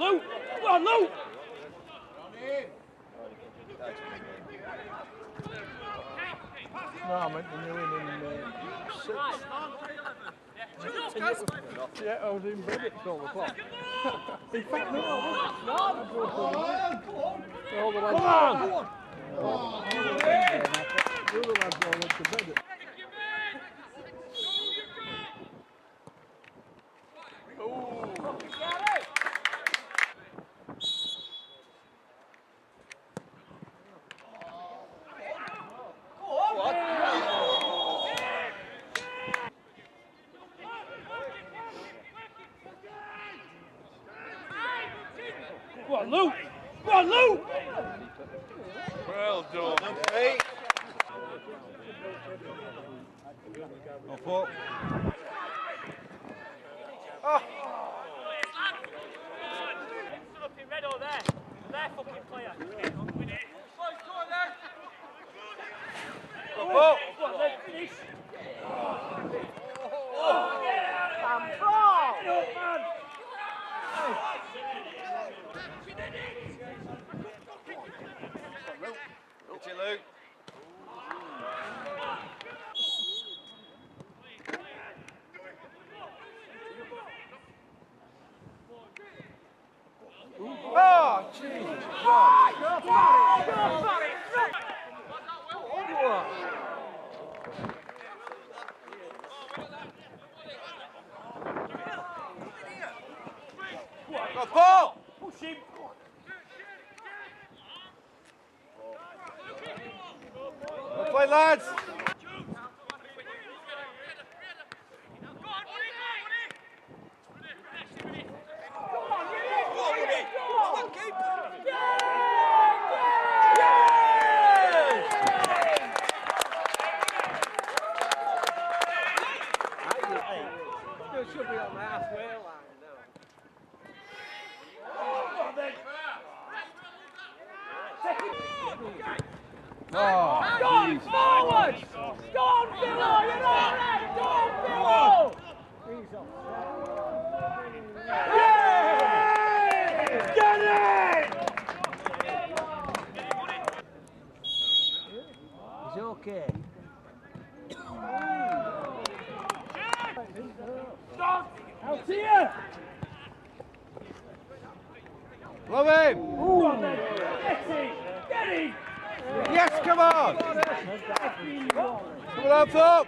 on, Lou! Go on, Lou! No, I meant the new in in uh, six. Yeah, I was in bed at 12 o'clock. in fact, no, I wasn't. All the lads, Come on! the other lads all went to bed at Go on, Lou! Go on, Lou! Well done. Hey. Off up. Up in red over there. There, fucking player. Off up. Go on, then, finish. Get you, Luke. Oh, Paul! Push him. Line now. Oh, Go on, forward! Go on, Billo! You're all right! Go on, Billo! Get it! He's okay. Out here! love him. Go on then! Get him! Get him! Yes, come on. Come on, up.